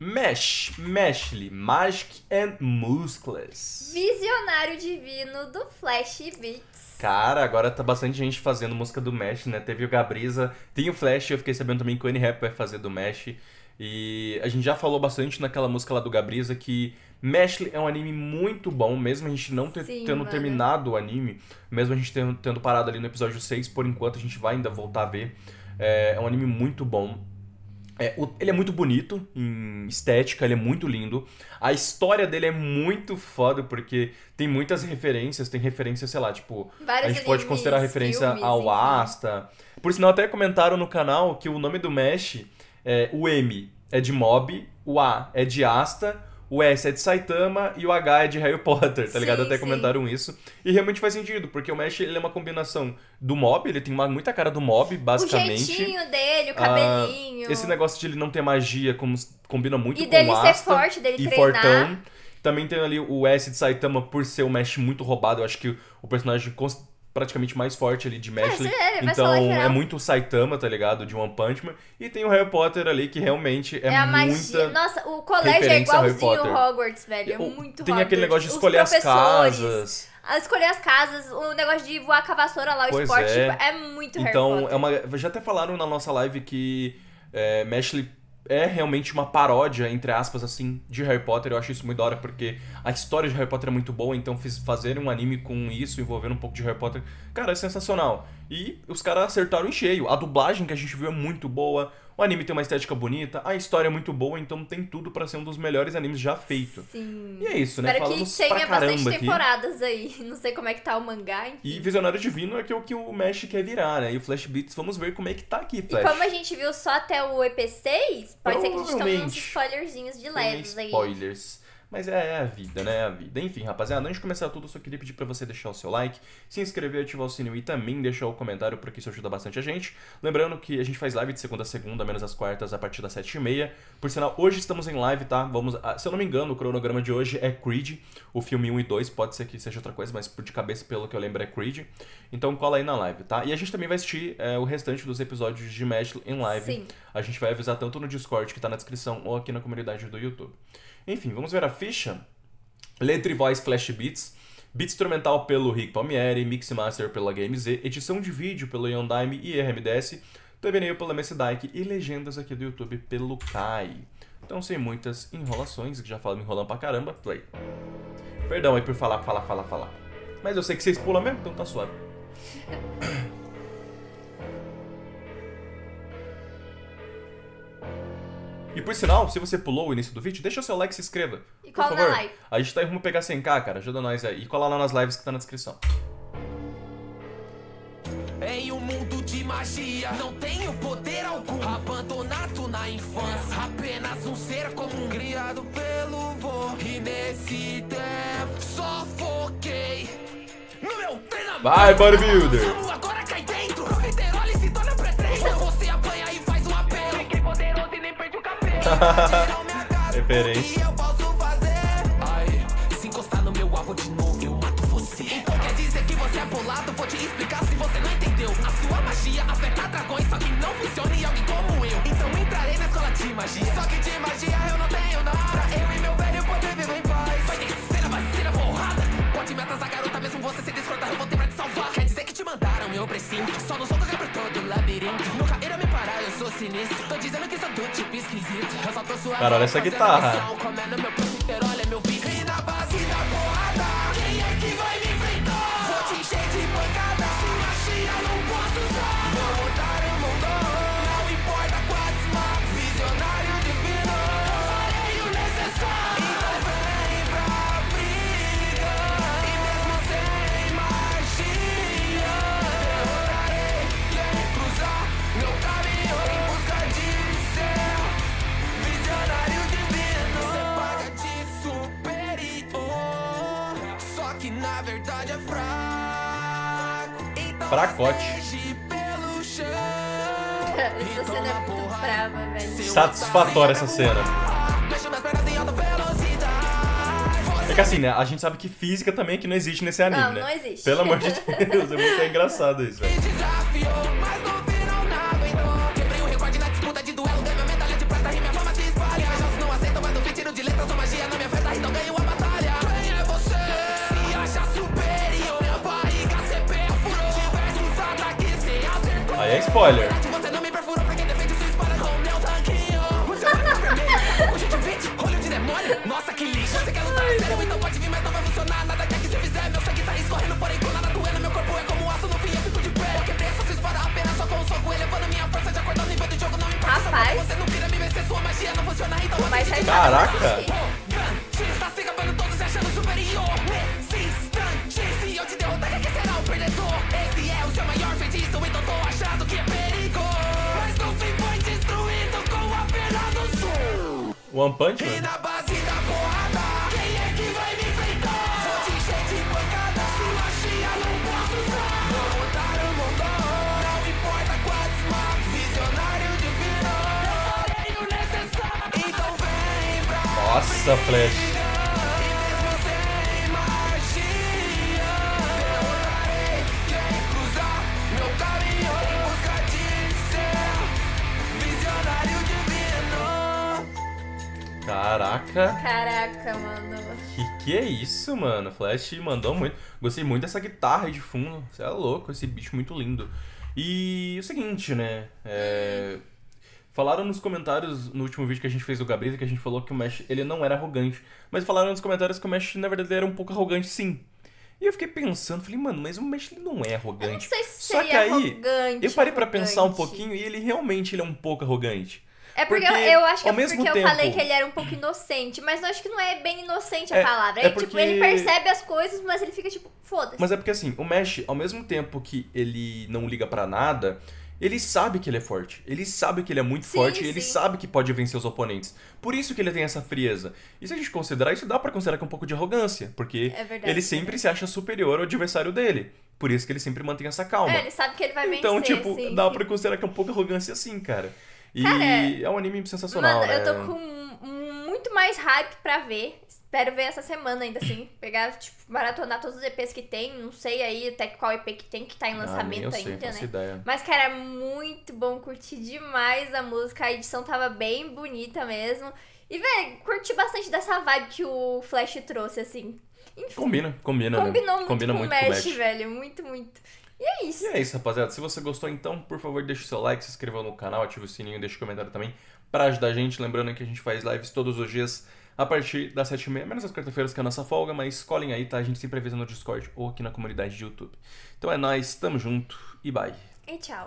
Mesh, Meshly, Magic and Muscles. Visionário divino do Flash Beats. Cara, agora tá bastante gente fazendo música do Mesh, né? Teve o Gabriza, tem o Flash, eu fiquei sabendo também que o N-Rap vai fazer do Mesh. E a gente já falou bastante naquela música lá do Gabriza que Meshly é um anime muito bom, mesmo a gente não ter, Sim, tendo mano. terminado o anime, mesmo a gente tendo, tendo parado ali no episódio 6, por enquanto a gente vai ainda voltar a ver. É, é um anime muito bom. É, o- ele é muito bonito em estética, ele é muito lindo. A história dele é muito foda, porque tem muitas referências, tem referências, sei lá, tipo, Vários a gente pode animes, considerar referência filmes, ao. Asta. Por sinal, até comentaram no canal que o nome do Mesh, é, o M é de Mob, o A é de Asta, o S é de Saitama e o H é de Harry Potter, tá ligado? Sim, Até sim. comentaram isso. E realmente faz sentido, porque o Mesh ele é uma combinação do Mob, ele tem uma, muita cara do Mob, O basicamente. jeitinho dele, o Ah, cabelinho. Esse negócio de ele não ter magia como combina muito E com dele o ser Asta forte, dele e treinar. fortão. Também tem ali o S de Saitama por ser o Mesh muito roubado. Eu acho que o personagem praticamente mais forte ali de Mesh. É, é, então é muito Saitama, tá ligado? De One Punch Man. E tem o Harry Potter ali que realmente é, É, a magia. Nossa, o colégio é igualzinho Potter. Hogwarts, velho. É muito tem Hogwarts. aquele negócio de escolher as casas. Escolher as casas, o negócio de voar com a vassoura lá, o Pois esporte, é. tipo, é muito Harry Então, Potter. é uma. Já até falaram na nossa live que é, Meshley é realmente uma paródia, entre aspas, assim, de Harry Potter. Eu acho isso muito da hora, porque a história de Harry Potter é muito boa, então fiz, fazer um anime com isso, envolvendo um pouco de Harry Potter, cara, é sensacional. E os caras acertaram em cheio. A dublagem que a gente viu é muito boa, o anime tem uma estética bonita, a história é muito boa, então tem tudo pra ser um dos melhores animes já feito. Sim. E é isso, né? Espero que Falamos tenha bastante aqui. temporadas aí. Não sei como é que tá o mangá, enfim. E Visionário Divino é que é o que o Mesh quer virar, né? E o Flash Beats, vamos ver como é que tá aqui, E Flash. como a gente viu só até o EP6, pode ser que a gente tome uns spoilerzinhos de leves aí. spoilers. Mas é, é a vida, né? É a vida. Enfim, rapaziada, antes de começar tudo, eu só queria pedir pra você deixar o seu like, se inscrever, ativar o sininho e também deixar o comentário, porque isso ajuda bastante a gente. Lembrando que a gente faz live de segunda a segunda, menos as quartas, a partir das 7h30. Por sinal, hoje estamos em live, tá? Vamos. ah, Se eu não me engano, o cronograma de hoje é Creed, o filme 1 e 2. Pode ser que seja outra coisa, mas de cabeça, pelo que eu lembro, é Creed. Então cola aí na live, tá? E a gente também vai assistir é, o restante dos episódios de Mesh em live. Sim. A gente vai avisar tanto no Discord, que tá na descrição, ou aqui na comunidade do YouTube. Enfim, vamos ver a ficha. Letra e voz Flash Beats. Beat instrumental pelo Rick Palmieri, Mix Master pela GameZ, edição de vídeo pelo Yondime e RMDS, thumbnail pela Messi Dyke e legendas aqui do YouTube pelo Kai. Então, sem muitas enrolações, que já falo me enrolando pra caramba, play. Perdão aí por falar, falar, falar, falar. Mas eu sei que vocês pulam mesmo, então tá suave. E por sinal, se você pulou o início do vídeo, deixa o seu like e se inscreva. E Por cola na favor. live. A gente tá em rumo a pegar 100k, cara. Ajuda nós aí. E cola lá nas lives que tá na descrição. Em um mundo de magia, não tenho poder algum. Abandonado na infância, apenas um ser comum. Criado pelo vô, e nesse tempo só foquei no meu treinamento. Vai, bodybuilder! Referência. se encostar no meu alvo de novo, eu mato você. Então quer dizer que você é bolado? Vou te explicar se você não entendeu. A sua magia afeta dragões, só que não funciona em alguém como eu. Então entrarei na escola de magia. Só que de magia eu não tenho nada. Pra eu e meu velho viver em paz. Vai a porrada. Pode metas a garota, mesmo você eu vou ter pra te salvar. Quer dizer que te mandaram, eu precinto. Cara, olha essa guitarra. Comendo meu profiterole, olha meu vídeo. E na base da porrada, quem é que vai me enfrentar? Fracote. Essa cena é muito brava, velho. Satisfatória essa cena. É que assim, né? A gente sabe que física também é que não existe nesse anime, Não, né? não existe. Pelo amor de Deus, é muito engraçado isso, velho. Demônio. Nossa, que lixo. Você quer lutar sério, então pode vir, mas não vai funcionar. Nada quer que você fizer, meu sangue tá escorrendo, porém com nada doendo. Meu corpo é como aço, no fim eu fico de pé. Eu quebrei essa sua espada apenas só com um soco, elevando minha força de acordo ao nível do jogo. Não me importa, você não queira me vencer, sua magia não funciona, então Mas sai Caraca. Então vem pra Nossa, Flash. Caraca. Caraca, mano. Que que é isso, mano? Flash mandou muito. Gostei muito dessa guitarra aí de fundo. Você é louco, esse bicho muito lindo. E o seguinte, né? É... Falaram nos comentários no último vídeo que a gente fez do Gabriel que a gente falou que o Mesh ele não era arrogante. Mas falaram nos comentários que o Mesh na verdade era um pouco arrogante sim. E eu fiquei pensando, falei, mano, mas o Mesh não é Eu não arrogante. sei se Só que seria aí, arrogante. Eu parei pra pensar um arrogante. pouquinho e ele realmente ele é um pouco arrogante. É porque, Porque, eu, eu acho que é mesmo porque eu tempo- falei que ele era um pouco inocente, mas eu acho que não é bem inocente a É- palavra. é É, tipo, porque- ele percebe as coisas, mas ele fica tipo, foda-se. Mas é porque assim, o Mesh, ao mesmo tempo que ele não liga pra nada, ele sabe que ele é forte. Ele sabe que ele é muito Sim, forte e ele sim. sabe que pode vencer os oponentes. Por isso que ele tem essa frieza. E se a gente considerar isso, dá pra considerar que é um pouco de arrogância, porque É verdade, ele é sempre verdade. se acha superior ao adversário dele. Por isso que ele sempre mantém essa calma. É, ele sabe que ele vai então, vencer, tipo, sim. dá pra considerar que é um pouco arrogância sim, cara. E Cara, é um anime sensacional, Mano, né? eu tô com muito mais hype pra ver. Espero ver essa semana ainda assim. Pegar, tipo, maratonar todos os EPs que tem. Não sei aí até qual EP que tem que tá em Ah, lançamento eu sei, ainda, né? ideia. Mas, cara, é muito bom, curti demais a música, a edição tava bem bonita mesmo. E, velho, curti bastante dessa vibe que o Flash trouxe, assim. Enfim, Combina, combina, né? combinou muito combina com muito o Mesh. velho. Muito, muito. E é isso. E é isso, rapaziada. Se você gostou, então, por favor, deixa o seu like, se inscreva no canal, ative o sininho, deixa o comentário também pra ajudar a gente. Lembrando que a gente faz lives todos os dias a partir das 7h30, menos as quarta-feiras que é a nossa folga, mas colhem aí, tá? A gente sempre avisa no Discord ou aqui na comunidade de YouTube. Então é nóis, tamo junto e bye. E tchau.